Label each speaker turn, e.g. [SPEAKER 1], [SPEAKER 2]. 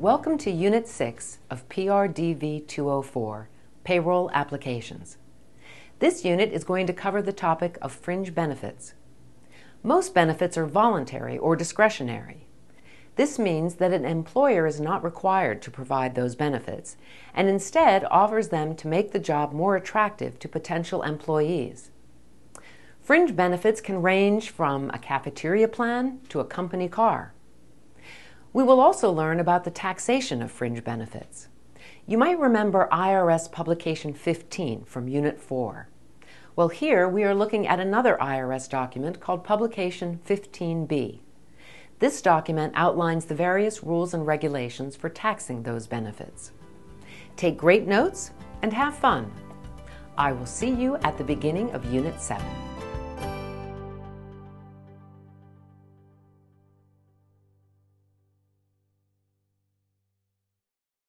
[SPEAKER 1] Welcome to Unit 6 of PRDV 204, Payroll Applications. This unit is going to cover the topic of fringe benefits. Most benefits are voluntary or discretionary. This means that an employer is not required to provide those benefits and instead offers them to make the job more attractive to potential employees. Fringe benefits can range from a cafeteria plan to a company car. We will also learn about the taxation of fringe benefits. You might remember IRS Publication 15 from Unit 4. Well, here we are looking at another IRS document called Publication 15B. This document outlines the various rules and regulations for taxing those benefits. Take great notes and have fun. I will see you at the beginning of Unit 7.